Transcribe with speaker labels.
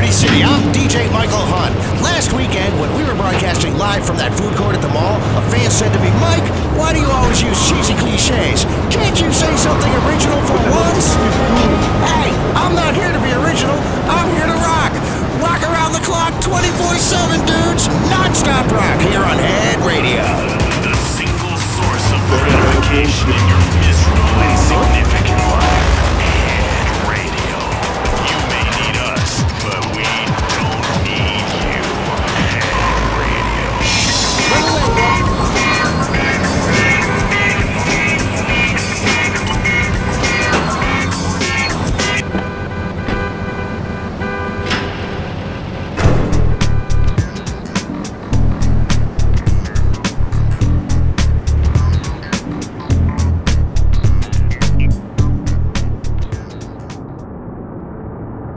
Speaker 1: Liberty City. I'm DJ Michael Hunt. Last weekend, when we were broadcasting live from that food court at the mall, a fan said to me, Mike, why do you always use cheesy cliches? Can't you say something original for once? Hey, I'm not here to be original. I'm here to rock. Rock around the clock 24-7, dudes.